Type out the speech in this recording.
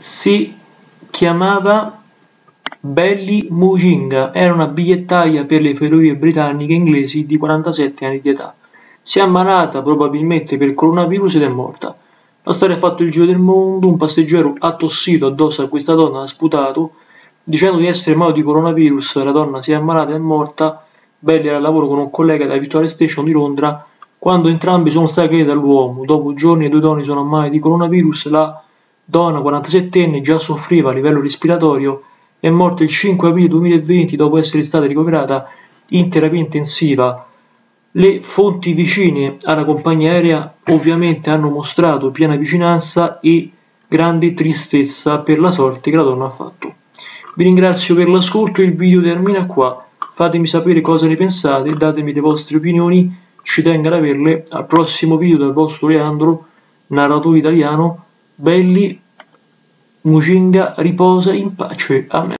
si chiamava Belly Mujinga, era una bigliettaia per le ferrovie britanniche inglesi di 47 anni di età. Si è ammalata probabilmente per coronavirus ed è morta. La storia ha fatto il giro del mondo, un passeggero ha tossito addosso a questa donna, ha sputato, dicendo di essere malato di coronavirus, la donna si è ammalata e è morta, Belli era al lavoro con un collega della Victoria Station di Londra, quando entrambi sono stati chiesti dall'uomo. Dopo giorni le due donne sono ammalate di coronavirus, la donna 47enne già soffriva a livello respiratorio, è morta il 5 aprile 2020 dopo essere stata ricoverata in terapia intensiva. Le fonti vicine alla compagnia aerea ovviamente hanno mostrato piena vicinanza e grande tristezza per la sorte che la donna ha fatto. Vi ringrazio per l'ascolto, il video termina qua, fatemi sapere cosa ne pensate, datemi le vostre opinioni, ci tengo ad averle al prossimo video dal vostro Leandro, narratore italiano, belli, Mucinga riposa in pace, amen.